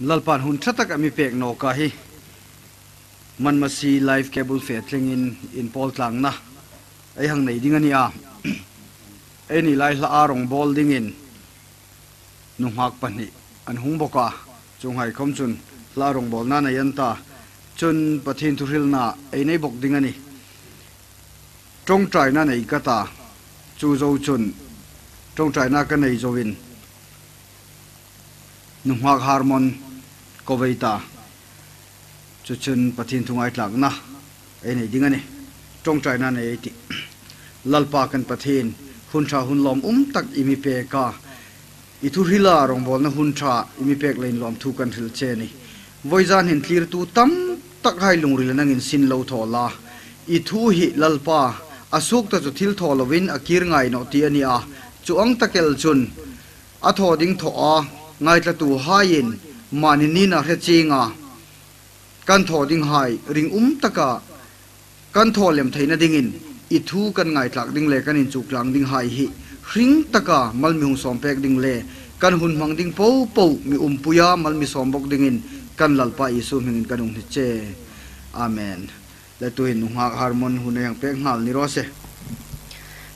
lalpan hun thatak ami pek no ka hi. Man ma si live cable fe tling in in pol tlang na. Ai hang nei ding ani a. Ai ni lai la arong bol ding in. Nu hak pan ni. An hung boka chung hai khom chun la rong bol na na yan ta. Chun pathin thu ril na. Ai nei bok ding ani. Trong trai na nei ka ta. Chu zo chun. Trong trai na ka nei zo win. Nu hak harmon ko vei ta chu chun pathin thungai tlak na. Ai nei ding ani. Trong trai na nei ti. Lalpa kan pathin. Hun tha hun lom um tak imi pe ka. Itu hila rong bol na hun tha imi pek lein lom thu kan hil che ni. Voizan hin clear tu tam tak hai lung ril nang in sin lo tho la. I hi lalpa. Asuk ta chu thil tho lovin akir ngai no ti ania chu ang takel chun. A tho ding tho a. Ngai tla tu hain มานี่นี่นาะเฮจีงอการถอดิ่งหายริงอุ้มตะกะการถอดเหลี่ยมไทยนะดิ่งอินอิทูกันไงหลักดิ่งเลกันอินจุกหลังดิ่งหายหิริงตะกะมันมีหงส์อมเปกดิ่งเลกันหุ่นมังดิ่งปูปูมีอุ้มปุยามันมีสอมบกดิ่งอินกันหลัลปาอิสุมิงนกันองเฮเจอาเมนและตัวหินหักฮาร์มอนหุ่นยังเปกหัลนิโรเซ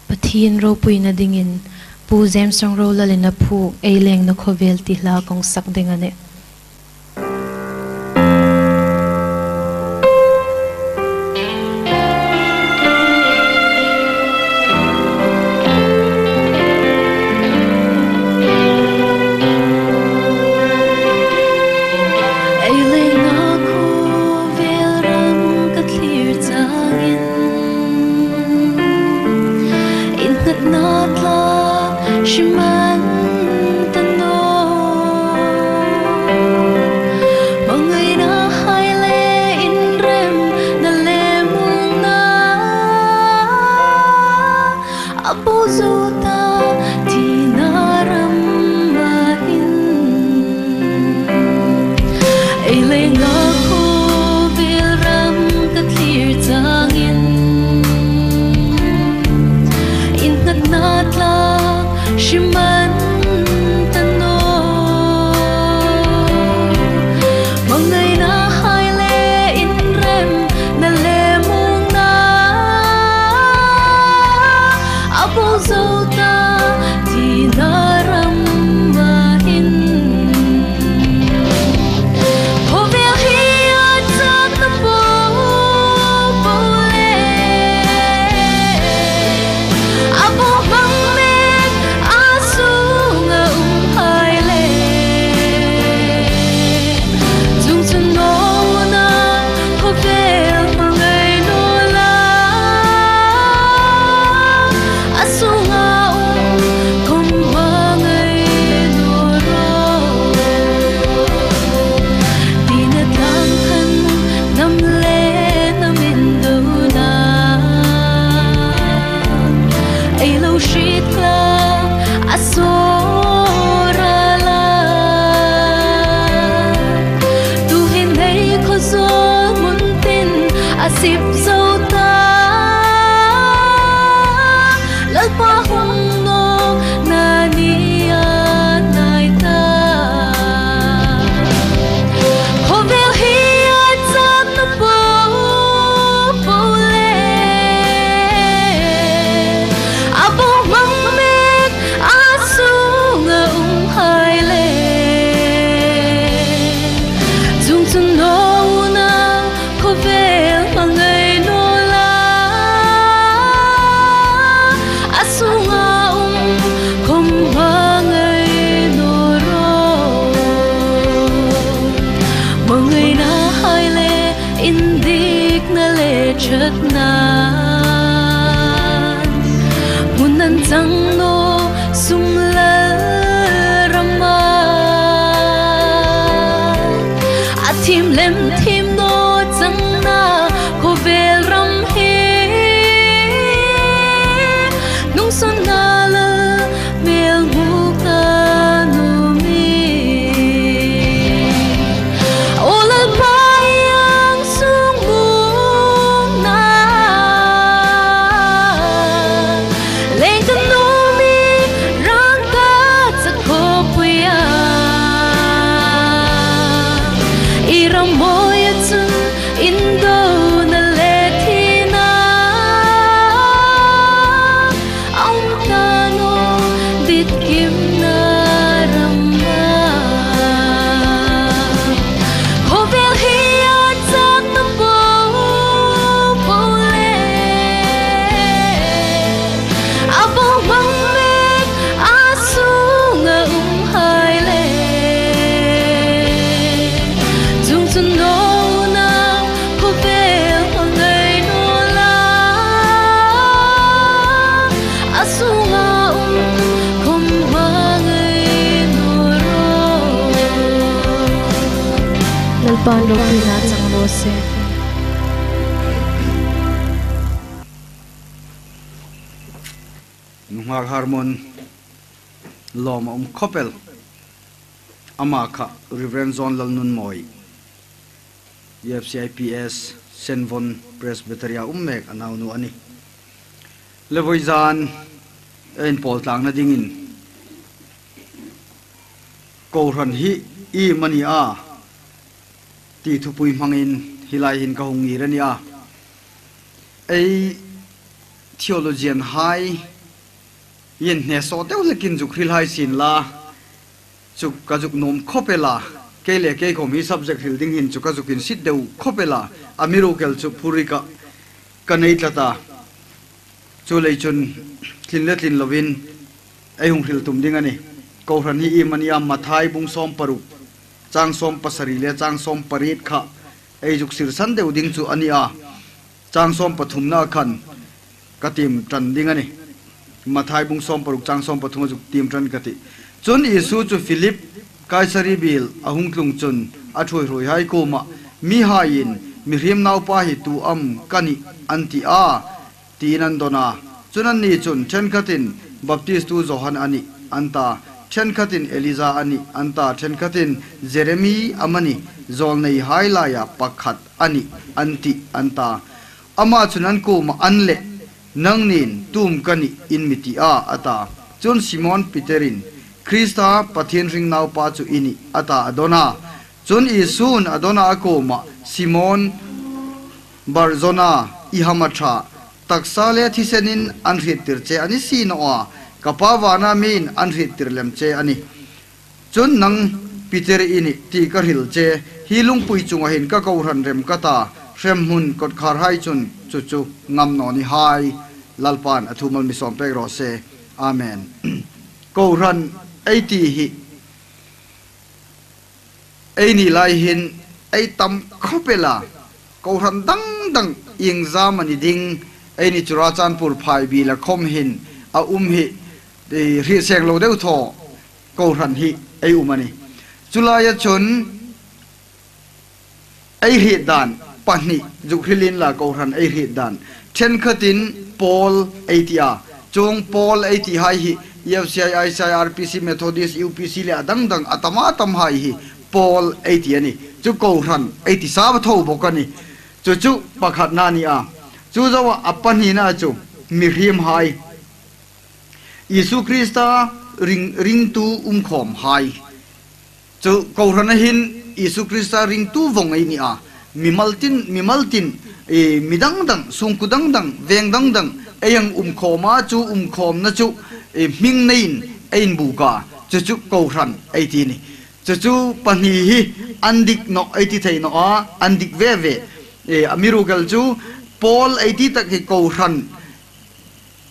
ปทีนโรปุยนะดิ่งอินปูเจมส์องโรลลินะพูเอเลงนกเวลติลากองสักดิ่งอันเน่ at night. บ้านลบบุรีจังโมเซนุ่งฮาร์มอนลอมอมคอเปลอามาค่ะริเวนซอนลนุนมอย UFCIPS เซนฟอนเพรสเบตเรียอุ้มเมกอนาวนูอันนี้เลวอยซานเอ็นพอลต่างนาดิ่งินกูรันฮีอีมันยา ti thu pui mangin hilai hin ka hung ni a ei theologian hai yen ne so teu lekin zu khril hai sin la chu ka juk nom khopela ke le ke ko mi subject hil ding hin chu ka juk in sit deu khopela amiru kel chu purika kanei tlata chu lei chun thin le thin lovin ai hung hil tum ding ani ko ran hi i mania mathai bung som จางสมปัสริเลจางสมปริตขะไอจุกสิรสันเดวดิงจูอันนี้อะจางสมปฐุมนาคันกติมจันดิงันนี้มาทายบุงสมปรุกจางสมปฐุมจุกติมจันกติจนอิสุจูฟิลิปกายสรีบิลอาหุงกลุงจนอัถวยรวยไฮโกมะมิฮายินมิเรียมนาวปาหิตูอัมกันิอันติอาตีนันโดนาจนอันนี้จนเชนกตินบัพติสตูโจฮันอันนี้อันตา chen eliza ani anta chen jeremy amani zolnei haila ya pakhat ani anti anta ama chunan ko ma anle nangnin tum kani inmiti a ata chun simon peterin krista pathian ring nau pa chu ini ata adona chun isun adona ko ma simon barzona ihamatra taksale thisenin anhritir che ani si no a kapawana min anhrit tirlem che ani chun nang peter ini ti ka hil che hilung pui chunga hin ka ko ran rem kata rem hun kot khar hai chun chu chu ngam no ni hai lalpan athumal mi som pek ro se amen ko ran ai ti hi ai ni lai hin ai tam khopela ko ran dang dang ing zamani ding ai ni chura chanpur phai bi la khom hin a um hi ตีรีเสียงโลเดวทอกูรันฮิไออุมานีจุลายชนไอเหตุดานปะนิจุคลินลากูรันไอเหตุดานเช่นขดินปอลไอทีอาจงปอลไอทีไฮฮิเอฟซีไอไอซีอาร์พีซีเมทอดิสยูพีซีเลอดังดังอัตมาตัมไฮฮิปอลไอทีนี่จุกูรันไอทีสาบทอบกันนี่จุจุปะขัดนานีอาจูจาว่าอัปปนีน่าจูมิริยมไฮ Yesu Krista ring ring tu um khom hai. Chu ko ran hin, Yesu Krista ring tu vong ai ni a. Mi maltin mi maltin e midang dang sung kudang dang veng dang dang. Ayang um khoma chu um khom na chu. E ming nein, ein bu ka chu chu ko ran ai ti ni. Chu chu pani hi andik no ai ti thai no a andik ve ve. E amiru gal chu, paul ai ti tak hi ko ran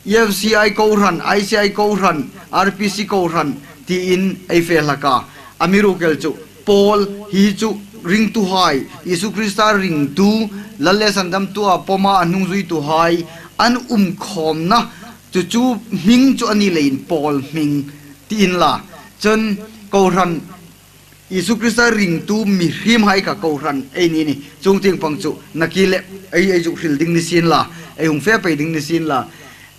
EFCI ko ran ICI ko ran RPC ko ran ti in ai fe laka amiru gal chu, paul hi chu, ring tu hai Yesu Krista ring tu, lalle sandam tu poma anung zui tu hai, an um khom na, chu chu ming chu ani lein, Paul ming tin la. Chân ko ran Yesu Krista ring tu mi him hai ka ko ran ai ni ni. Chung ting pang chu nakile ai ai chu hril ding ni sin la. Ai hung fe pe ding ni sin la.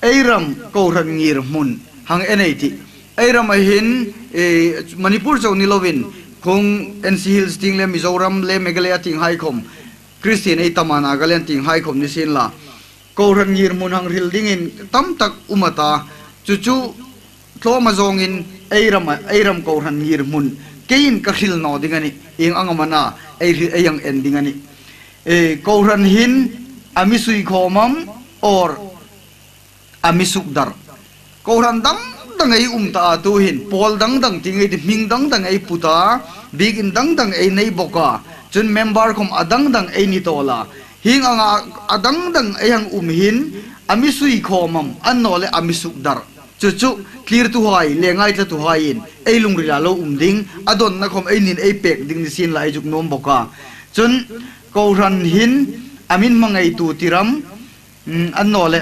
Ei ram ko ngir mun. Hang enei ti ei ram a hin e manipur chau ni lovin kung NC Hills ting le Mizoram le Meghalaya ting hai khom. Christian ei tamana galen ting hai khom ni sin la. Ko ngir mun hang ril in tam tak umata chu chu tlo ma in ei ram ei ram ko ngir mun. Kein ka khil no ding ani ing angamana ei ei yang ending ani e ko ran hin amisui khomam or amisuk dar. Ko ran dam dang ai um ta tu hin. Pol dang dang ting ai ming dang dang ai puta. Big in dang dang ai nei boka. Chun member kom adang dang ai ni tola. Hing anga adang dang ai hang um hin. Amisui khomam an no le ami dar. Chu chu clear tu hai le ngai tu hai in ai lung ri la lo um ding. Adon na khom ai nin ai pek ding ni sin lai juk nom boka. Chun ko ran hin. Amin mangai tu tiram. Hmm, an no le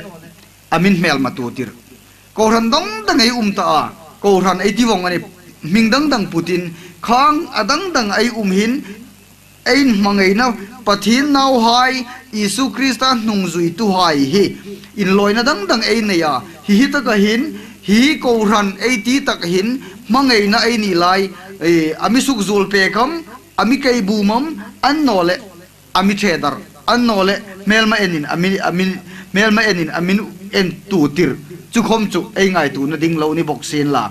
amin mel ma tir. Ko ran dong dang ai um ta ko ran ai ti wong ani ming dang dang putin. Khang adang dang ai um hin. Ein mangai na pathin nau hai. Isu krista nung zui tu hai hi. In loina dang dang ein ne ya hi hi ta ka hin. Hi ko ran ei ti tak hin. Mangai na ei ni lai. E ami suk zul pe kam. Ami kai bu mam. An nole ami cheder an nole mel ma enin. Ami ami mel ma enin. Amin en tu tir. Chu khom chu ei ngai tu na ding lo ni bok sin la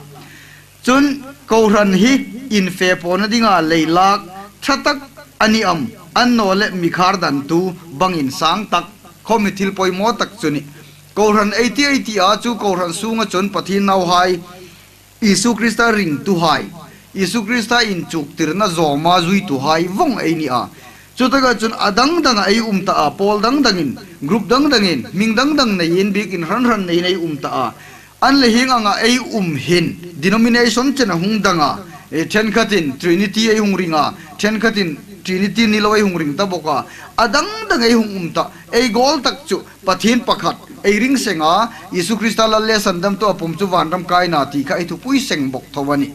chun ko ran hi in fe po na dinga leilak thatak ani am an no le mi khar dan tu bang in sang tak khomi thil poi mo tak chuni ko ran 80 80 a chu ko ran sunga chon pathi nau hai. Isu krista ring tu hai. Isu krista in chuk tir na zoma zui tu hai, vong ei ni a chu ta ga chun adang dang ai um ta a pol dang dang in group dang dang in ming dang dang nei in big in ran ran nei nei um ta a. An le hing anga ai um hin, denomination chen hung danga. E ten khatin trinity ai hung ringa ten khatin trinity ni loi hung ring ta boka adang dang ai hung um ta ai gol tak chu, pathin pakhat, ai ring senga yesu krista la le sandam to apum chu van ram kai na ti kha ai thu pui seng bok thawani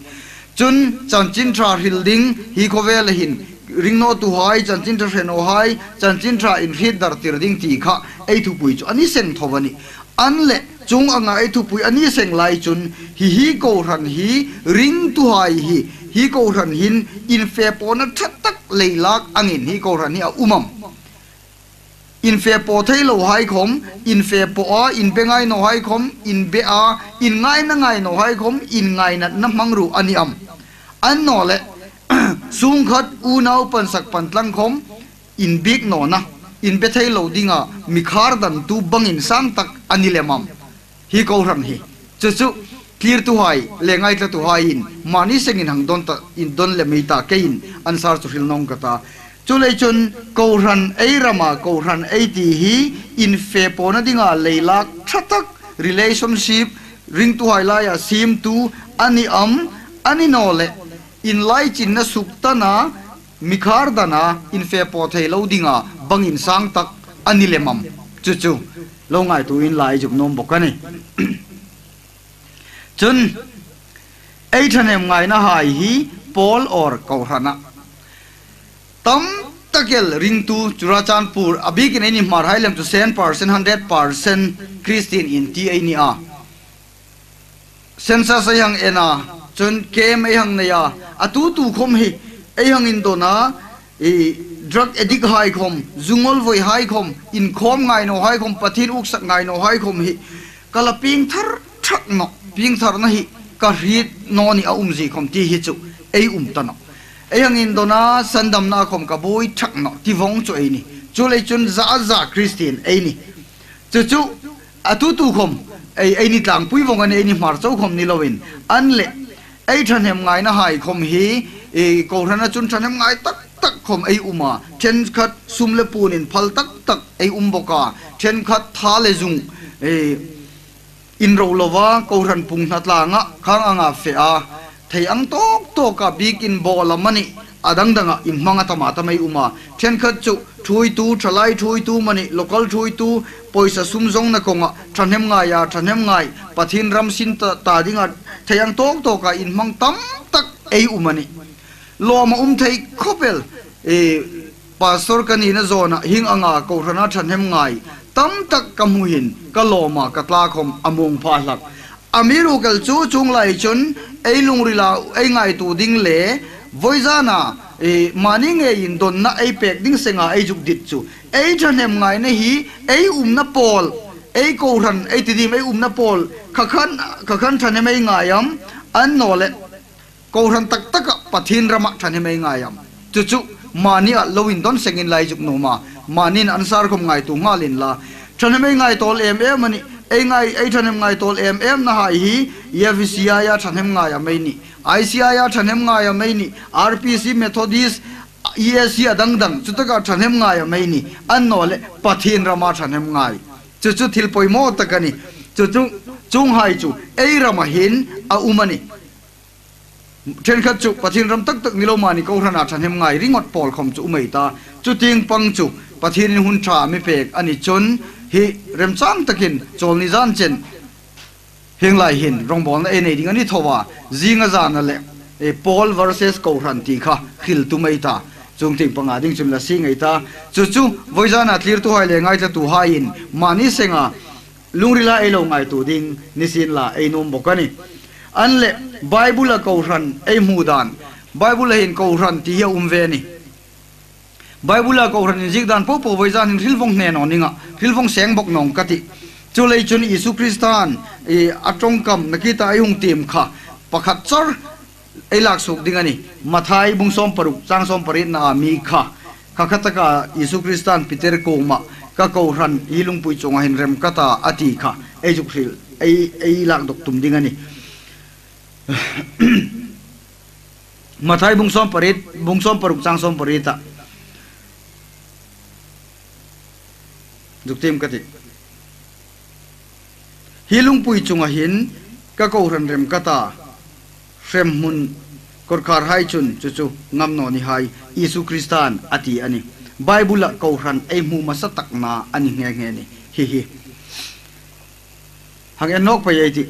chun chanchin tra hilding, hi khovel hin ringno tu hai chanchin tra reno hai chanchin tra in hit dar tir ding ti kha ei thu pui chu ani seng thawani an le chung anga ei thu pui ani seng lai chun hi hi ko ran hi ring tu hai hi hi ko ran hin in fe pona that tak leilak angin hi ko ran hi a umam in fe po thei lo hai khom in fe po a in be ngai no hai khom in be a in ngai na ngai no hai khom in ngai na na mangru ani am an no le ซุงขัดอูนาปันสักปันตลังคมอินบิกหนอนะอินเปทัเโลดิ่งอะมิคาร์ดันตูบังอินสังตักอันนี้เลมัมฮีกอรันฮีจุจุคลีร์ตัวไฮเลงไอตะตัวไฮอินมานิเซงินหังดอนตักอินดอนเลมีตาเกินอันซาร์สุฟิลนองกตาจุเลจุนกอรันไอรามากูรันไอตีฮีอินเฟปอนดิ่งะเลยลักทัตัก relationship ริงตัวไฮลายาซีมตูอันนี้อัมอันนี้โนเล in lai chin na suk ta na, mikhar dana in fe po thei lo dinga, bang in sang tak, ani le chu chu, lo ngai tu in lai juk nom bok ani chun, ei thanem ngai na hai hi pol or kau hana tam takel ring tu churachanpur abik in any mar hailem to 100% 100% christian in ti ai ni a. Sensa sayang ena จนเกมไอ้หังเนี่ยอะตูตูคมเฮไอ้หังอินโดนะไอ้ดร ugsaddict หายคมจุงอลไว้หายคมอินคมไงโนหายคมปะทินอุกสักไงโนหายคมเฮกะละปิงทัรทักนกปิงทัรนะเฮกะรีดนอนี่อุ้มจีคมที่เฮจุไอ้อุ้มตนกไอ้หังอินโดนะสันดำนาคมกะบุยทักนกที่วงจุไอ้นี่จุเลยจุนซาซาคริสเตียนไอ้นี่จุจุอะตูตูคมไอ้ไอ้นี่ตางปุยวงกันไอ้นี่มาร์โจคมนี่ลวินอันเล่ ไอ้ท่านเห็นไงนะหายคมฮีไอ้กูท่านจุนท่านเห็นไงตักตักคมไอ้อุมาเช่นขัดซุมเลปูนินพัลตักตักไอ้อุมบกาเช่นขัดท้าเลจุงไอ้อินโรลวะกูท่านปุงนัดลางะข้างอ่างเฟียไทยอังโตกโตกับบีกอินบอลมันนี่ adang danga in manga tama tamai uma then khat chu, thui tu, thalai thui tu, mani local thui tu, poisa sum zong na konga thanem nga ya thanem ngai. Pathin ram sin ta ta dinga thayang tok to ka in tam tak ei umani lo ma um thei khopel e pastor kani na zona hing anga ko rana thanem ngai. Tam tak kamuhin kaloma katla ma khom among pha lak amiru kal chu chung lai chun, ei lungri rila, ei ngai tu ding le voizana e mani nge in don na ei pek ding senga ei juk dit chu. Ei thanem ngai na hi, ei um na pol ei ko ran ei ti dim ei um na pol khakhan khakhan thanem ei ngayam an no le ko ran tak tak pathin rama thanem ei ngayam chu chu, mani a lowin don sengin lai juk no ma manin ansar khom ngai tu ngalin la. Thanem ei ngai tol em em ani. Ei ngai, ei thanem ngai tol em em na hai hi yavisia ya thanem ngai ya ni. ICI ya thanem ngai ya mai ni RPC Methodist ESC adang dang chutaka thanem ngai ya mai ni an no le pathin rama thanem ngai chu chu thil poi mo takani chu chu chung hai chu ei rama hin a umani then khat chu pathin ram tak tak nilo mani ko rana thanem ngai ringot pol khom chu umei ta chu ting pang chu pathin hun tha mi pek ani chon hi rem chang takin chol ni zan chen heng lai hin rong bol na e nei ding ani thowa zinga zan le e paul versus ko ran ti kha khil tu mai ta. Chung ting panga ding chum la si ngai ta. Chu chu voizana clear tu hai le ngai ta tu hai in mani senga lungrila elo ngai tu ding nisin la ei nom bokani an le bible là ko ran ei mu bible hin ko ran ti ya um ve ni bible la ko ran jik dan po po voizan hin ril vong ne no ninga ril vong seng bok nong kati จุเลยจนอิสุคริสตานอีอัตรงกำนักกีตาไอหงเตียมค่ะประคัดซรไอหลักสุกดิ่งนี่มาทายบุงส้มปรุกจ้างส้มปริตนามีค่ะข้าขัตกาอิสุคริสตานปิเตอร์โกมาก็เกาหันอีลุงปุยจงเหินเรมกตาอติค่ะไอจุคริลไอไอหลักดกตุมดิ่งนี่มาทายบุงส้มปริตบุงส้มปรุกจ้างส้มปริตะจุกเต็มกติ hilung pui chunga hin ka ko ran rem kata rem mun kor khar hai chun chu chu ngam no ni hai isu kristan ati ani bible ko ran ei mu ma sa tak na ani nge nge ni hi hi hang en nok pa ye ti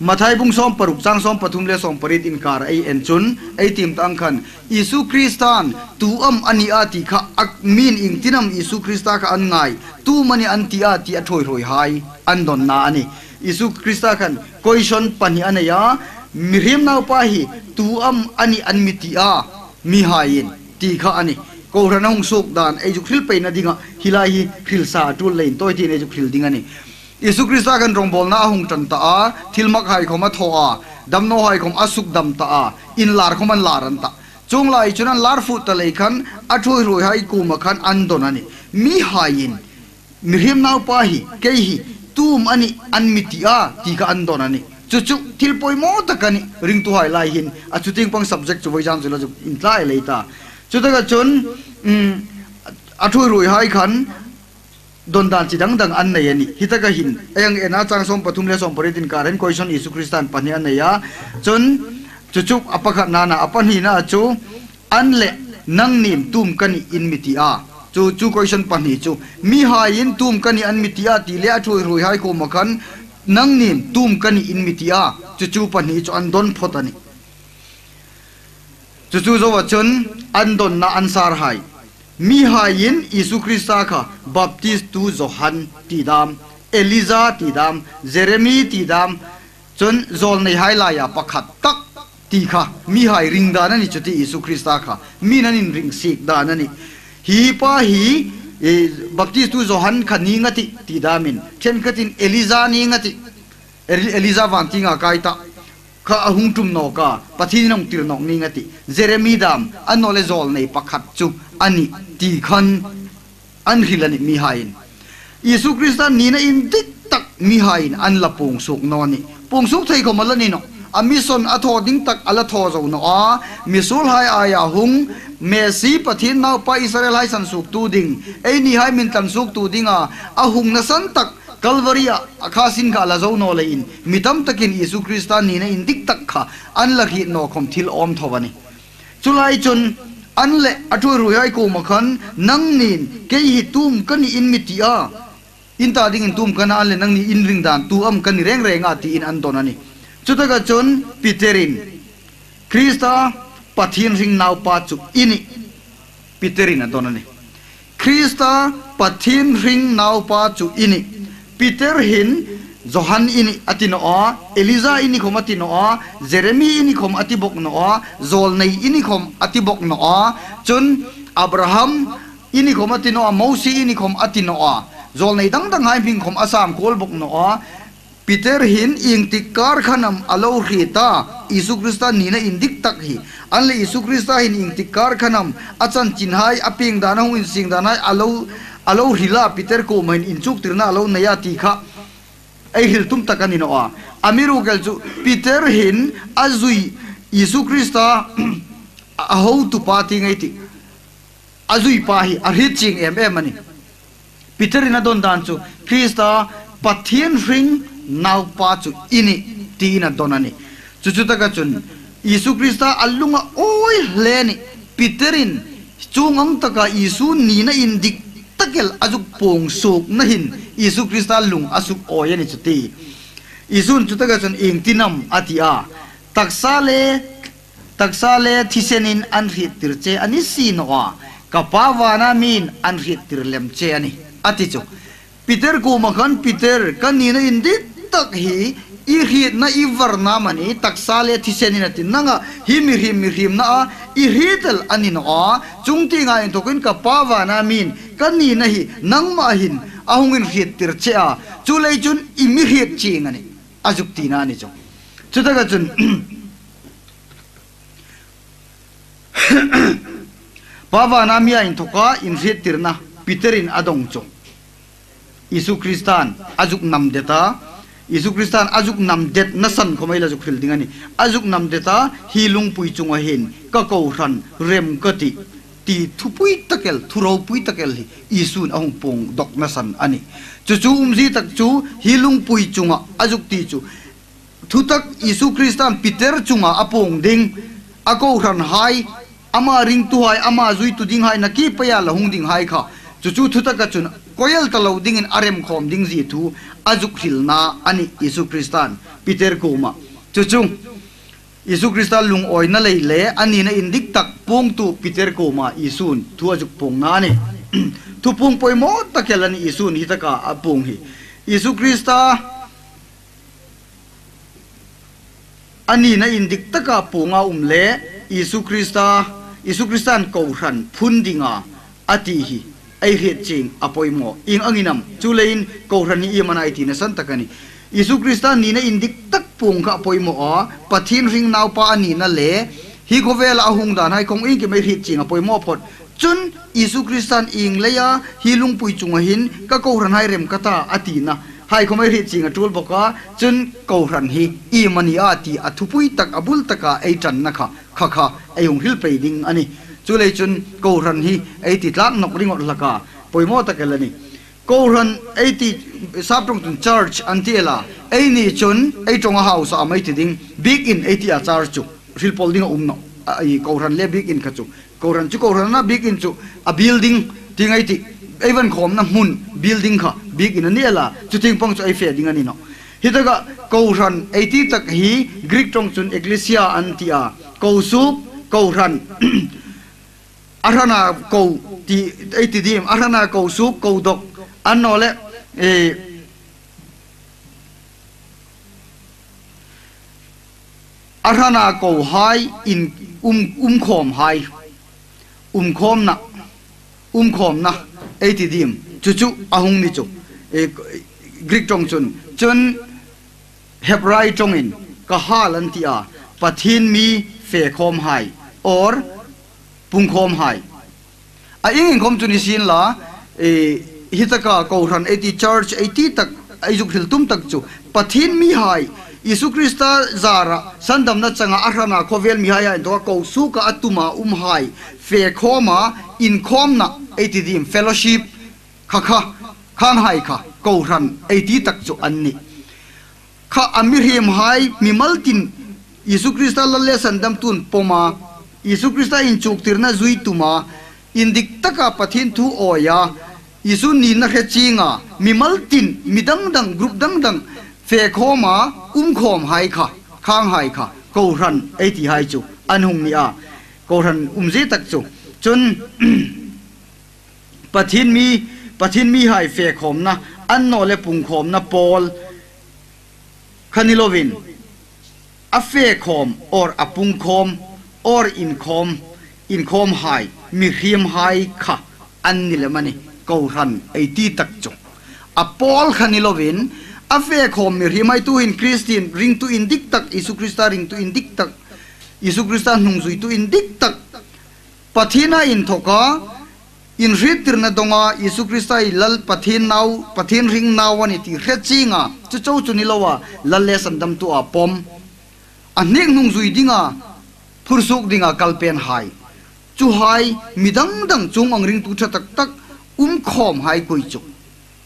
mathai bung som paruk chang som pathum le som parit in kar ei en chun ei tim tang khan isu kristan tu am ani ati kha ak min ing tinam isu krista kha an ngai tu mani an ti ati a thoi roi hai an don na ani. Isu krista khan koison pani anaya mirim nau pa hi, tu am ani an miti a. Mi hain ti kha ani. Ko rana hung sok dan, ei ju khil pe na dinga. Hilai hi khil sa tu lein toy ti ne ju khil dinga ni isu krista kan rong bol na hung tan ta a. Thil mak hai khoma tho a. Dam no hai khom asuk dam ta a. In lar khoman laran ta. Chung lai chunan lar fu ta lei khan a roi hai ku ma khan an don ani. Mi hain mirim nau pa hi ke hi tum ani an miti a ti ka an don ani chu chu thil poi mo ta kani ring tu hai lai hin a chu ting pang subject chu voi jang chu la chu in tlai lei ta chu ta ka chun um a thui roi hai khan don dan chi dang dang an nei ani hita ka hin ayang ena chang som pathum le som paritin karen koison isu kristan pani an nei ya chun chu chu apakha na na apan hi na chu an le nang nim tum kani in miti a chu chu koison pani chu mi ha in tum kani an miti a ti le a thui roi hai ko makan nang nim tum kani in mitia chu chu pani chu an don photani chu chu zo wachon an don na ansar hai mi hayin isu krista kha baptist tu johan tidam eliza tidam jeremy tidam chon zol nei hai la ya pakhat tak ti kha mi hai ring da na ni chuti isu krista kha mi nan in ring sik da na ni hi pa hi e baptist tu johan khani ngati tidamin chen katin eliza ni ngati. Eliza vanti nga kaita kha ahung tum no ka, pathin nong tir nok ni ngati. Jeremy dam anole zol nei pakhat chu. Ani, ti khan, an hilani mi hain. Yesu krista ni na in dik tak, mi hain, an la pung suk no ni. Pung suk thei ko malani no. Amison atho ding tak ala tho zo no a misul hai aya hung messi pathin nau pa israel hai san suk tu ding ei ni hai min tan suk tu dinga a hung na san tak kalvaria akhasin ka la zo no le in mitam takin yesu krista ni na in dik tak kha an la hi no khom thil om thobani chulai chun an le athu ru hai ko makhan nang nin ke hi tum kan in mitia in ta ding in tum kana an le nang ni in ring dan tu am kan reng reng a ti in an donani จุดก็จนปีเตรินคริสต์ปัทินริงนาวปาจุอินิปีเตรินนะตอนนี้คริสต์ปัทินริงนาวปาจุอินิปีเตอร์หินจอหันอินิอตินอเอลิซาอินิคมอตินอเจเรมีอินิคมอติบกนอโซลในอินิคมอติบกนอจนอับราฮัมอินิคมอตินอมูซีอินิคมอตินอโจลในดังดังไฮพิงคมอาสามโคลบกนอ peter hin ing tikar khanam alo rita isu krista nina indik tak hi anle isu krista hin ing tikar khanam achan chinhai aping dana in sing dana alo alo rila peter ko main inchuk tirna alo naya ti kha ai hil tum takani no a amiru gal chu peter hin azui isu krista a ho tu pa ti ngai ti azui pa hi a hit ching em em ani peter ina don dan chu krista pathian ring nau pa chu ini ti na donani chu chu ta ka chun isu krista allunga oi hleni peterin chungam taka isu ni na takel azuk pong suk na hin. Isu krista lung asuk oyani chuti. Isun chutaka chun ing tinam atia taksale taksa le thisenin an rit tir che ani kapawana min an rit tir lem che ani. Ati chu. Peter ko ma khan peter kan ni na indi tak hi i ri na i var na mani taksale thi senina tin nanga him him him na a i ritel anin a chungti nga in tokin ka pawa na min kani na hi nang ma hin ahungin riet tir che a chu lei chun i mi riet chi ngani ajuk ti na ni chong chu ta ga chun pawa na mi in thoka in riet tir na peter in adong chong isu kristan ajuk nam deta Isu Kristan azuk nam det nasan khomai la juk dingani. Azuk nam deta, hilung pui chunga hin ka ko ran rem kati. Ti thupui takel thuro pui takel hi isu ahung pong dok nasan ani. Chu chu umzi tak chu, hilung pui chunga azuk ti chu. Thutak Isu Kristan Peter chunga apong ding. Ako ran hai, ama ring tu hai, ama zui tu ding hai na ki paya la hung ding hai kha. Chu chu thu Tak ka chun koyal talo ding in arem khom ding ji thu, azuk khil na ani isu kristan, peter kuma. Ma chu chu isu kristan lung oi na lei le, ani na indik tak pung tu peter kuma isun thu azuk pung na ni thu pung poi mo ta kelani isun hi ta ka apung hi. Isu krista, ani na indik ta ka punga umle isu krista isu kristan ko ran phun dinga, ati hi. Ai het ching apoi mo ing anginam chulein ko ran hi manai ti na san takani isu kristan ni na indik tak pung kha apoi mo a pathin ring naw pa ani na le hi ko vel ahung dan hai kong ing ki mai het ching apoi mo phot chun isu kristan ing leya hi lung pui chunga hin ka ko ran hai rem kata ati na hai khomai ri chinga tul boka chun ko ran hi i mani ati athupui tak abul taka ei tan na kha kha kha ei ung hil pe ding ani chulei chun ko ran hi ei ti tlak nok ringot laka poimo takelani ko ran ei ti saprong tun church antiela ei ni chun, ei tonga house amai ti ding, big in ei ti a church chu. Ril pol ding um no ai ko ran le big in kha chu. Ko ran chu ko ran na big in chu. A building tingai ti. Even khom na mun, building kha, big in aniela chu ting pong chu ai fe ding ani no. Hitaga ko ran ei ti tak hi greek tong chun ecclesia antia. อารานากูที่ไอติดีมอารานากูซูบกูดกอันนอเละเออารานากูไฮอินอุ้มอุมขอมหายอุ้มขอมนะอุ้มขอมนะไอติดีมจุจุอาหงนิจุเอกรีกจงจุนจนเฮบรายจงอินก็ฮาลันติอาปะทินมีเฟคอมไฮ or ปุงโคมหายไอ้ยิงคมจุนิสินละเอฮิตกะกูรันเอที่ชาร์จเอทีตักไอจุกหิลตุมตักจูปะทินมีหายอิสุคริสต์จาระสันดำนัดสังอาครานาโคเวลมีหายตัวกูสุกะอัตุมาอุมหายเฟคอมาอินคอมนะเอทีดิมเฟลโลชิพค่ะค่ะข้างหายค่ะกูรันเอที่ตักจูอันนี้ข้าอเมริมหายมีมัลตินอิสุคริสต์ละเลสันดำตุนปมา Isu Krista in chuk tirna zui tuma indik taka pathin thu oya Isu ni na khe chinga mi maltin midang dang group dang dang fe khoma um khom hai kha khang hai kha ko ran ai ti hai chu an hung ni a ko ran um ji tak chu chun pathin mi pathin mi hai fe khom na an no le pung khom na pol khanilovin a fe khom or a pung khom or in khom in khom hai, mi khiam hai kha, an ni le mani, ko ran ai ti tak chu a pol khanilovin a fe khom, mi rimai tu in christian, ring tu in dik tak isu krista ring tu in dik tak isu krista nung zui tu in dik tak. Pathina in thoka in rit tirna donga isu krista i lal pathin nau, pathin ring nau ani ti hre chinga chu chau chu ni lowa lal le sandam tu a pom. A nek nung zui dinga phursuk dinga kalpen hai. Chu hai, midang dang chung ang ring tu tha tak tak um khom hai koi chu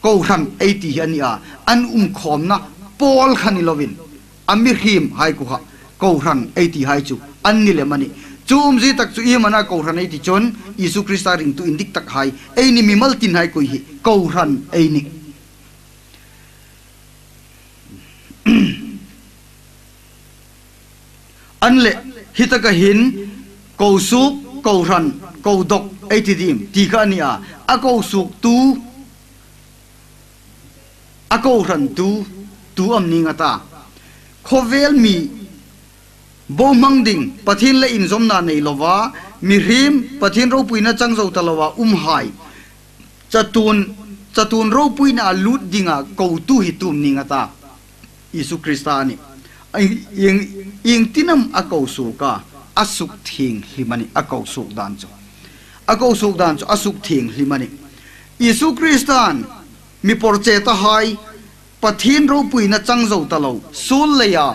ko ran ei ti hian a, an um khom na pol khani lovin. Ami him hai ku ha ko ran ei ti hai chu, an ni le mani chum um ji tak chu i mana ko ran ei ti chon isu krista ring tu indik tak hai. Ei ni mi mal tin hai koi hi ko ran ei ni. An le ฮิตกะหินกูสุกกูรันกูดกไอติดิมทีกันนี่อะอะกูสุกตูอะกูรันตูตูอันนี้งตาขเวลมีบ่มังดิ่งปะทินเลอินจอมนาในลวามีริมปะทินรูปุยนะจังโจ้าตะลวาอุ้มหายจะตูนจะตูนรูปุยนะลุดดิ่งอะกูตูหิตุมนิงตาอิสุคริสตานี่ ing yeng tinam akau ko su ka, asuk thing himani akau suk dan chu akau suk dan chu asuk thing himani. Isu kristan, mi porche ta hai, pathin ro puina chang zo talo sul le ya.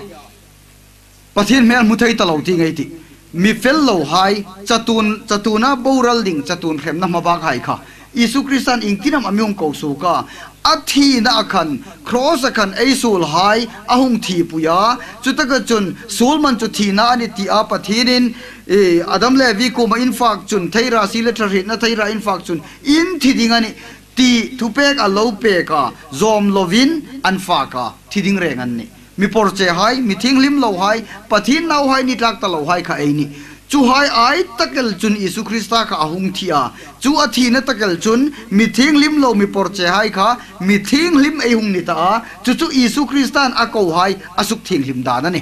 Pathin mel mu thei talo ti ngai ti. Mi fel lo hai, chatun, chatuna boral ding chatun khem na ma ba khai kha. Isu kristan ing tinam amyong ko su ka athi na akhan cross akhan ei sul hai ahung thi puya chutaka chun sul man chu thi na ani ti a pathinin e adam le vi ko ma in fak chun thaira si le thar na thaira in fak chun in thi ding ani ti thu pek a lo pe ka zom lovin an fa ka thi ding reng an ni mi por che hai mi thing lim lo hai pathin nau hai ni tlak ta lo hai kha ei ni chu hai ai takel chun isu krista ka ahung thia chu a thi na takel chun, mi thing lim lo mi por che hai kha, mi thing lim ei hung ni ta chu chu isu kristan a ko hai asuk thing lim da na ni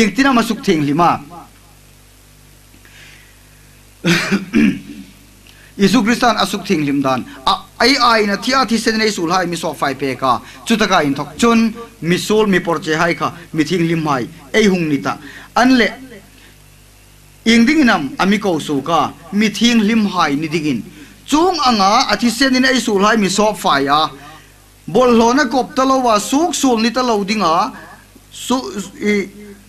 ing tina masuk thing lima isu kristan asuk thing lim dan. Ai ai na thia thi sen nei sul hai, mi so fai pe ka. Chu tắc ka in thok chun, mi sul mi por che hai kha, mi thing lim hai, ei hung ni ta. An le ing ding nam ami ko su ka, mi thing lim hai ni digin chung anga athi sen in ai su lai mi so fai a. Bol lo na kop ta lo wa suk sul ni ta lo dinga su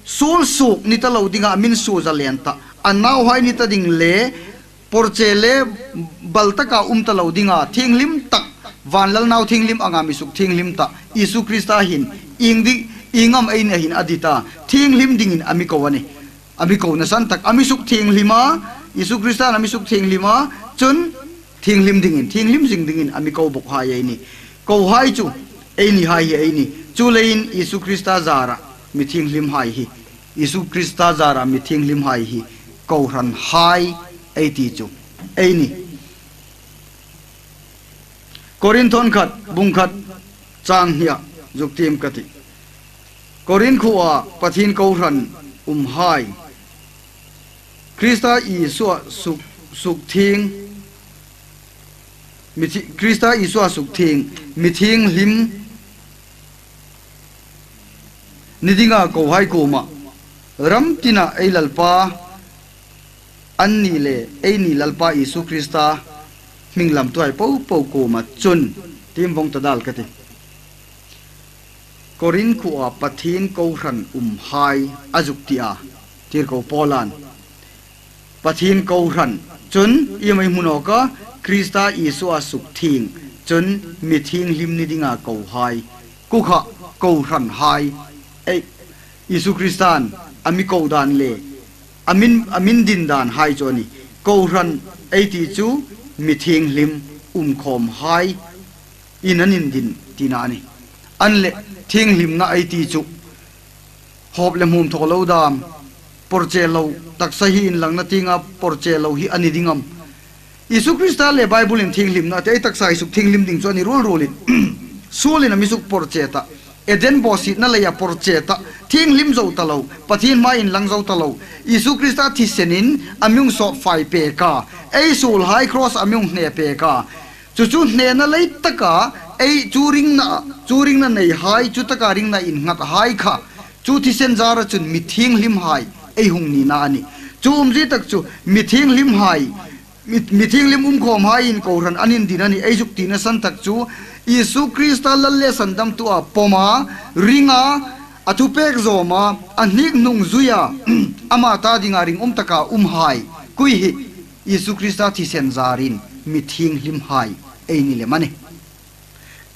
sul suk ni ta lo dinga min su za len ta. Anau hai ni ta ding le porchele baltaka um dinga thing lim tak van lal nau thing lim anga mi suk thinglim ta. Isu krista hin. Ingdi, ingam aina hin adita. Thinglim dingin ami ko wani ami ko na san tak. Ami suk thinglima isu krista ami suk thinglima chun thinglim dingin. Thinglim jing dingin. Ami ko bok hai ye ni. Ko hai chu ai ni hai ai ni. Chu lein isu krista zara, mi thinglim hai hi. Isu krista zara, mi thinglim hai hi. Ko ran hai ai ti chu. Ai ni. Korinthon khat, bung khat, chang hiya zuk tim kati korin khuwa pathin ko ran อุ้มห้อยคริสต์อีสัวสุสุกทิ้งมิทิคริสต์อีสัวสุกทิ้งมิทิ้งหิมนิดิงากูไห้กูมารัมตินาเอลลปาอันนี้เลยไอนี่ลลปาอีสุคริสต์มิงลำตัวไอปูปูกูมาจุนทีมวงตะดัลกันที korin khu a pathin ko ran um hai azuktia tir ko polan pathin ko ran, chun i mai muno krista isu a suk thing chun, mi thing lim ni dinga ko hai. Ku kha, ko ran hai. Ei isu kristan, ami ko dan le. Amin amin din dan hai choni ko ran ai ti chu, mi thing lim um khom hai. Inanin din tinani an le thiên lim na ai ti chu hop le mum tholo dam porche lo tak sahi in lang na tinga porche lo hi ani dingam isu krista le bible in thing lim na te tak sai isu thing lim ding choni rul rulin sulin ami suk porche ta. Eden bosit na leya porcheta thing lim zo talo pathin ma in lang zo talo isu krista thi senin amyung so fai pe ka. Ei sul high cross amyung hne pe ka. Chu chu hne na lei taka ei churing na churing na nei hai chu taka ring na in ngat hai kha chu thi sen zara chun mi thing lim hai ei hung ni na ani chu um ji tak chu mi thing lim hai mi thing lim um khom hai in ko ran anin dinani ei juk tin san tak chu, isu krista lalle sandam tu a poma ringa athu pek zoma anik nung zuya ama ta dinga ring um taka um hai. Kui hi, isu krista thi sen zarin mi thing lim hai. Ei, ni le mane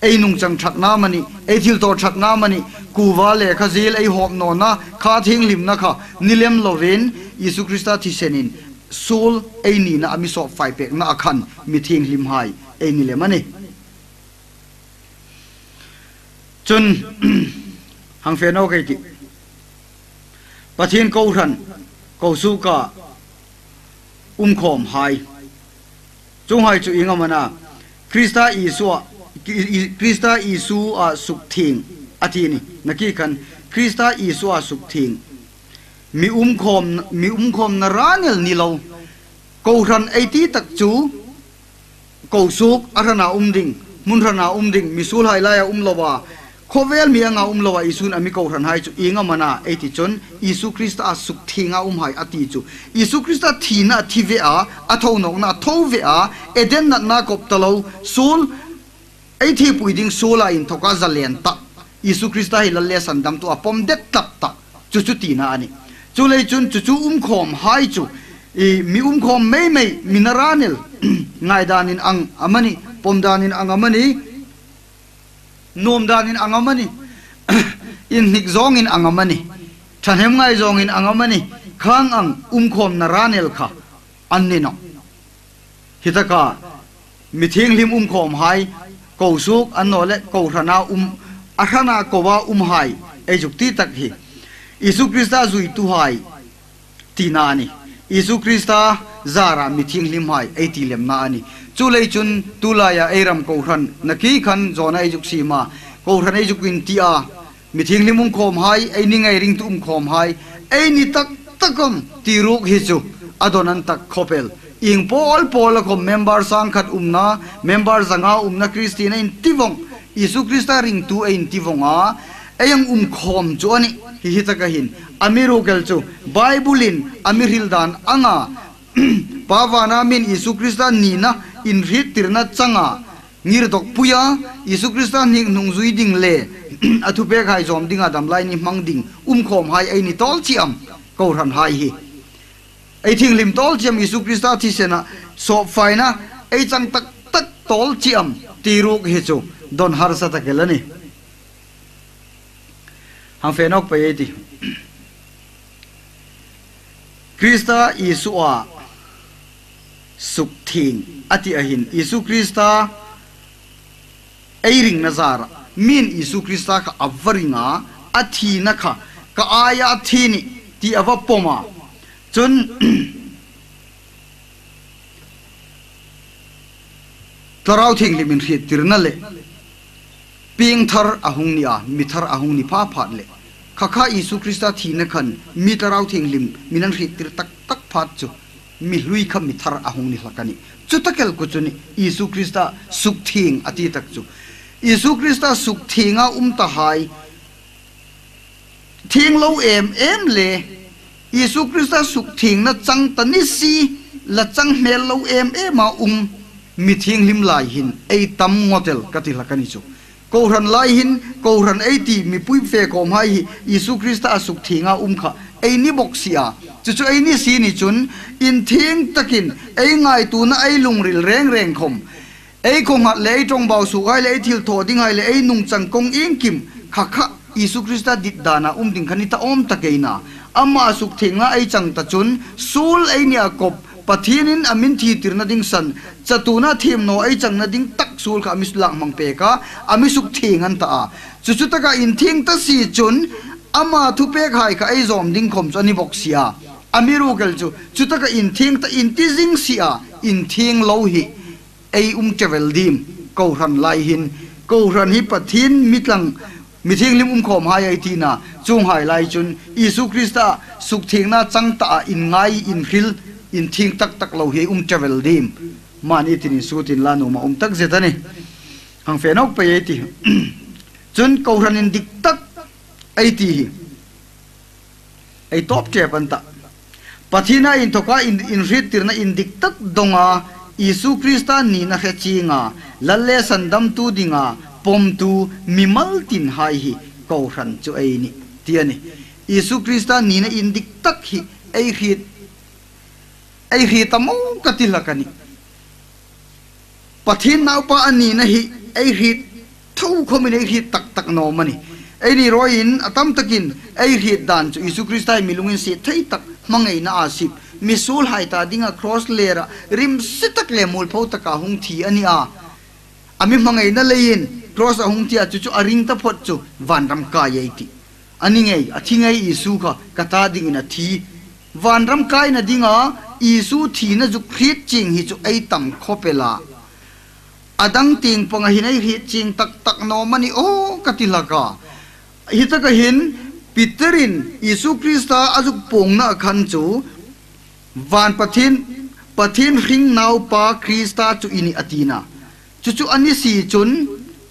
ei nung chang thak na mani ei thil to thak na mani kuwa le kha zil ei hop no na, kha thing lim na kha, nilem lovin isu krista thi senin soul ei ni na ami so fai pek na akhan mi thing lim hai, ei ni le mane chun, hang fe no kai ti. Pathin ko ran cầu su cả um khom hai. Chung hai chu inga mana krista isu krista isu a suk thing atini naki khan krista isu a suk thing mi um khom mi um khom na ranel ni lo cầu ran ai ti tak chu cầu suk arana um ding mun rana um ding mi sul hai la ya um lowa khovel mi anga um lowa isun ami ko ran hai chu inga mana eti chon isu krista a suk thinga um hai ati chu isu krista thina thive a atho no na tho ve a eden na na kop talo sul ไอ้ที่ปุยดิ้งสู้ลายนทกัจเลียนตักอิสุคริสต์ให้ละเลสันดำตัวปมเด็ดตักตักจุจุตีนาอันนี้จุเลยจุนจุจุอุ้มขอมหายจุอีมีอุ้มขอมไม่ไม่มินารานิลงายดานินอังอามันนี่ปมดานินอังอามันนี่นวมดานินอังอามันนี่อินหิกซองอินอังอามันนี่ฉันเห็นง่ซองอินอังอามันนี่ข้างอังอุ้มขอมนารานิลค่ะอันนี้เนาะฮิตากามีทิ้งลิมอุ้มขอมหาย cầu suk an no le ko rana um ahana ko wa um hai e juk ti tak hi isu krista zui tu hai tinani isu krista zara mi thiêng lim hai e ti lem na ani chu lei chun, tu la ya e ram ko ran na ki khan zona e juk si ma. Ko ran e juk in ti a, mi thiêng lim um khom hai e ni ngai ring tu um khom hai e ni tak takom ti ruk hi chu adonan tak khopel ing pol pol ko member sang khat umna member zanga umna kristina in tivong. Isu krista ring tu e in tivonga ayang um khom chu ani, hi hi taka hin. Amiru gel chu. Bible in amiril dan anga. Pawana min isu krista ni na in rit tirna changa. Ngir dok puya isu krista ni nung zui ding le. Athu pe khai zom dinga dam lai ni mang ding. Um khom hai ai ni tol chiam ko ran hai hi. ai thing lim tol chiam isu krista thi sena so faina ai chang tak tak tol chiam tiruk hi chu don har sa takelani हम फेनोक पे थी क्रिस्ता इसुआ सुखथिंग अति अहिन इसु क्रिस्ता एरिंग नजार मीन इसु क्रिस्ता का अवरिंगा अथी नखा का आया थीनी ती अव पोमा จนตราวทิ้งลิมินเรียติรนั่นเลยปีงทาร์อาหงนี่อามิทาร์อาหงนี่ฟ้าผ่านเลยข้าข้าอิสุคริสต์ที่นักขันมีตราวทิ้งลิมมินันเรียติรตักตักผ่านจูมิลุยขมิทาร์อาหงนี่หลักนี่จุดตะเกลกุจุนี่อิสุคริสต์สุขทิ้งอธิตักจูอิสุคริสต์สุขทิ้งอาอุ้มตาหายทิ้งเราเอ็มเอ็มเลย เยซูคริสต์สุขถิงนะจังตันิสีและจังเมลโลเอมเอมาอุมมิทิ้งลิมลายหินไอตัมงอเดลกติลักันิจูกรันลายหินโกรันไอตีมิปุยเฟกอมไฮเยซูคริสต์สุขถิงาอุมค่ะไอนี่บอกเสียจู่จู่ไอนี่สีนี่จุนอินทิ้งตะกินไอไงตัวนะไอลุงริลแรงแรงคมไอคงหัดเลยจงเบาสุขไอเลยทิลทอดิ้งไอเลยไอนุ่งจังกงอิงกิมขะขะเยซูคริสต์ดิดดานาอุมดิ้งคันนี้ตาอมตะเกยนา ama asuk thinga ai chang ta chun, sul ei nia kop pathinin amin thi tirna ding san. Chatuna thim no ai chang na ding tak sul kha mis lang mang pe ka ami suk thingan ta a. Chu chu taka in thing ta si chun, ama thu pe khai ka ai zom ding khom chani bok sia. Amiru gal chu chu taka in thing ta in ti jing sia in thing lo hi. Ai um travel dim ko ran lai hin ko ran hi pathin mitlang mi thing lim um khom hai ai tina chung hai lai chun, isu krista, suk thing na chang ta in ngai, in hil in thing tak tak lo hi um travel dim. Man itin su tin la no ma um tak zetani hang fe nok pe ai ti. Chun ko ran in dik tak ai ti hi. Ai top che pan ta. Pathina in thoka in in rit tirna in dik tak donga. Isu krista ni na khe chinga lalle sandam tu dinga pom tu mimal tin hai hi ko ran chu ai ni tiani isu krista ni na in dik tak hi ai hit ai hi tamo katilakani pathin nau pa ani na hi ai hi thau khomi nei hi tak tak no mani ai ni roin atam takin ai hi dan chu isu krista milungin si thai tak mangai na asip misul hai ta dinga cross lera rim sitak le mul pho ta ka hung thi ani a ami mangai na lein cross ahung tia chu chu aring ta phot chu van ram ka ye ti. Ani ngei athi ngei isu kha kata ding na thi. Van ram kai na dinga isu thi na ju khrit ching hi chu ai tam khopela adang ting panga hinai hi ching tak tak no mani o katilaka hi ta ka hin Peterin Isu Krista azuk pong na khan chu. Van pathin pathin ring nau pa Krista chu ini atina chu chu ani si chun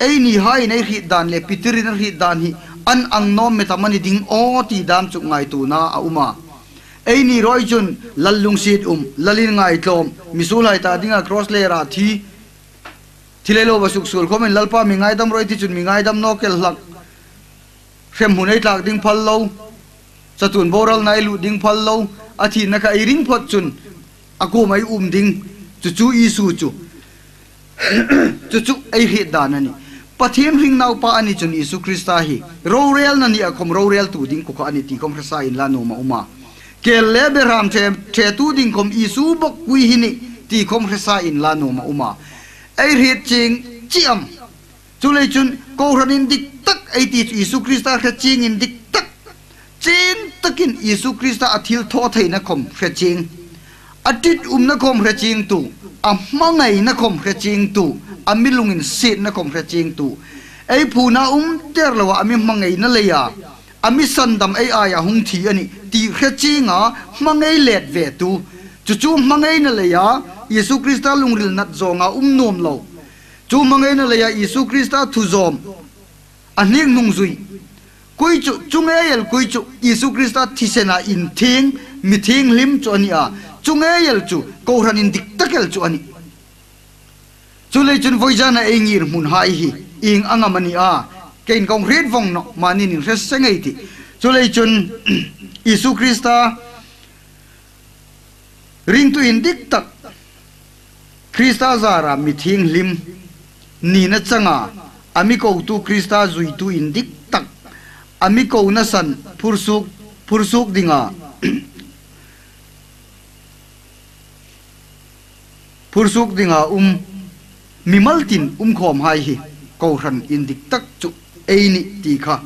ei ni hai nei ri dan le Peterin ri dan hi an ang nom metamani ding o ti dam chu ngai tu na a uma ei ni roi chun lallung sit um lalin ngai tlom misul hai ta dinga cross le ra thi thilelo basuk sul khomen lalpa mi ngai dam roi ti chun mi ngai dam no kel lak xem hunai tlak ding phal lo chatun boral nai lu ding phal lo a thi na ka i ring phot chun ako mai um ding chu chu i su chu chu chu ai hi dan ani pathian ring nau pa ani chun isu krista hi ro real na ni akhom ro real tu ding ko ka ani ti kom sa in la no ma uma ke le be ram che che tu ding kom isu bok kui hi ni ti kom sa in la no ma uma ai ri ching chiam chu le chun ko ranin dik tak ai ti isu krista kha ching in dik tak chin takin isu krista athil tho thei na khom kha ching atit um na khom kha ching tu a mangai na khom kha ching tu amilungin sit na khom kha ching tu ai phuna um ter lawa ami mangai na leya ami sandam ai aya hung thi ani ti kha chinga mangai let ve tu chu chu mangai na leya isu krista lungril nat zonga um nom lo chu mangai na leya isu krista thu zom aning nung zui kui chu chunge yel kui chu isu krista thisena in thing mi thing lim chu ani a chunge yel chu ko ran in dik takel chu ani chu le chun voi jana e ngir mun hai hi. Ing anga mani a. Kein kong red vong no mani ning res sengai ti. Chu le chun isu krista ring tu in dik tak. Krista zara mi thing lim. Ni na changa. Ami ko tu krista zui tu in dik tak. Ami ko na san phursuk phursuk dinga. Phursuk dinga um mimaltin um khom hai hi, ko ran in dik tak chu eini ti kha.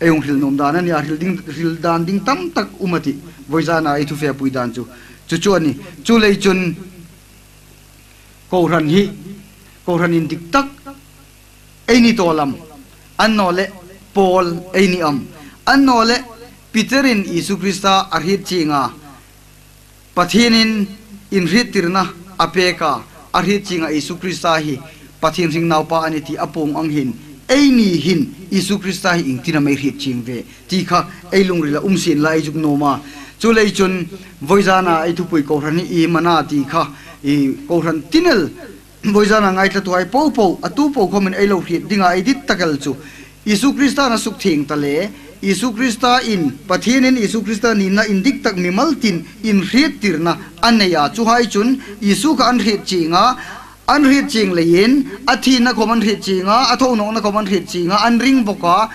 Eung hil nom dan ani hil ding hil dan ding tam tak umati voizana ai thu fe pui dan chu. Chu chu ani, chu lei chun ko ran hi, ko ran in dik tak eini tolam an no le paul eini am. An no le peterin isu krista arhit chinga pathinin in ritirna apeka arhit chinga isu krista hi pathin sing nau pa ani ti apong ang hin. Ei ni hin, isu krista hi ing tina mai rit ching ve. Ti kha, ei lung ri la um sin lai juk no ma chu lei chun, voizana ai thu pui ko ran i mana ti kha, i ko ran tinel. Voizana ngai tla tu ai po po atu po khomin ei lo hrit dinga ai dit takal chu. Isu krista na suk thing ta le isu krista in pathinin isu krista ni na indik tak mi maltin, in hrit tirna aneya chu hai chun, isu ka an hriat chi nga an hrit ching le yin athi na khom an hriat chi nga atho no na khom an hriat chi nga an ring boka,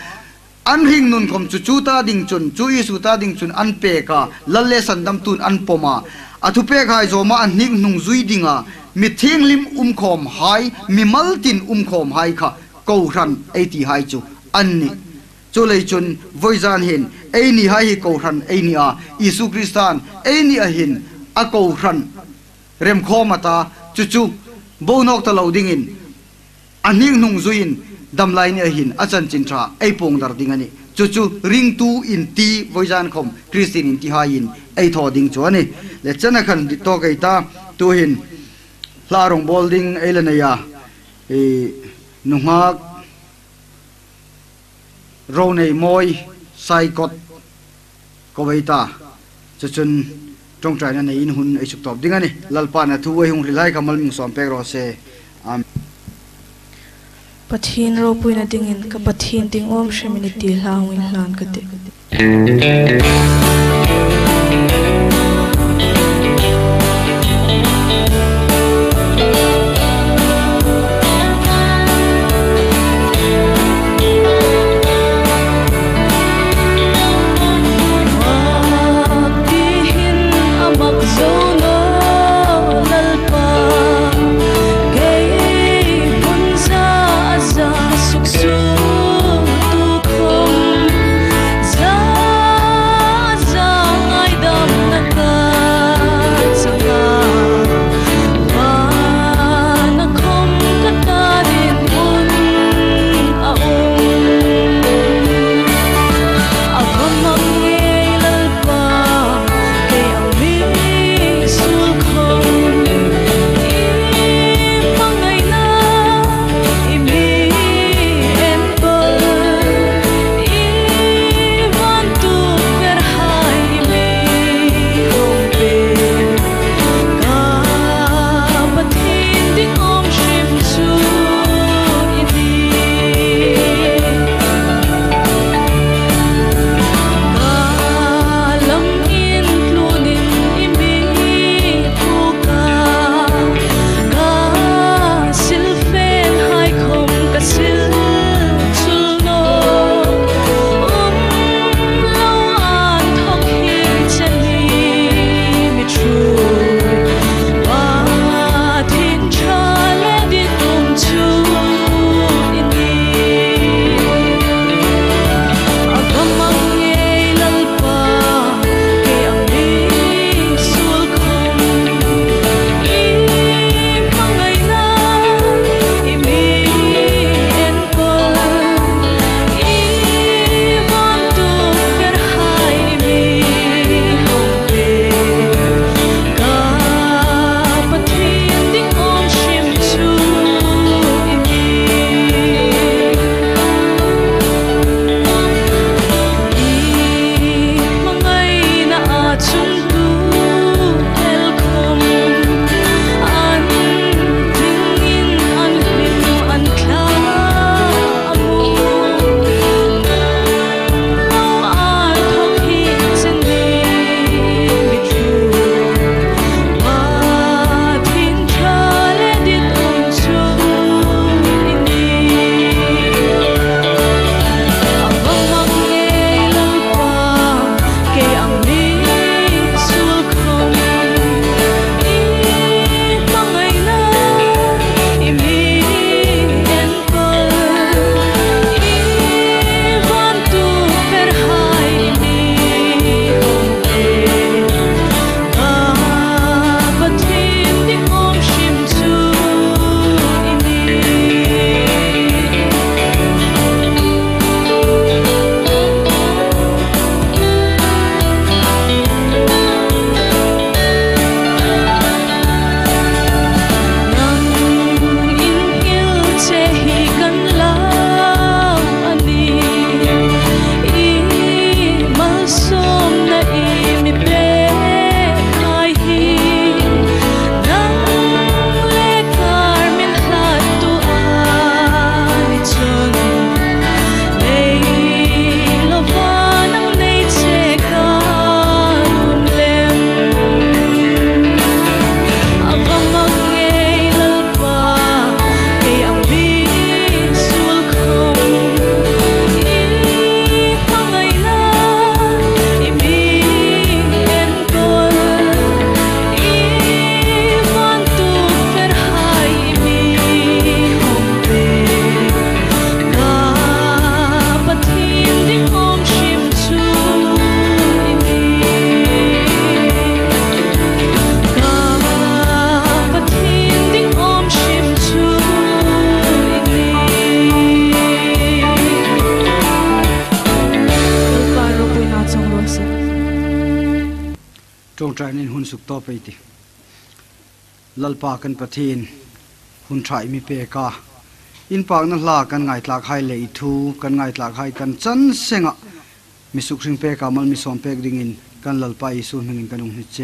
an ring nun khom chu chu ta ding chun, chu isu ta ding chun, an pe ka, lalle sandam tun an poma. Athu pe khai zo ma an ning nung zui dinga, mi thing lim um khom hai, mi maltin um khom hai kha ko ran ai ti hai chu, an ni chu lei chun voizan hin ei ni hai hi ko ran ei ni à. à a isu kristan ei ni a hin a ko ran rem kho mata chu chu bo nok ta lo ding in aning nung zuin dam lai ni à a hin a chan chin tha ei pong dar ding ani chu chu ring tu in ti voizan khom kristin in ti hai in ei tho ding chu ani le chana khan di to kai ta. Tu hin hlarong bolding eilana ya e nungak เราในมวยใส่กดก็ไว้ตาจะจนจงใจนั้นในอินหุนไอสุดตอบดิ้งนี่ลลปานะทุเวหงริไลกำมัลมิงสอมเปกรอเซอามปัทินรูปุยนัดิ้งินกับปัทินดิ้งอมเชมินิตีลาวินลานกติ ปากันประเทนคุณชายมีเปกาอินปากนั้นลากันไงตากใไฮเลยทูกันไงตากให้กันจันเสงะมิสุขสิงเปกามันมิสอมเปกดิ่งินกันลับไปสูนหิงกันองหิเจ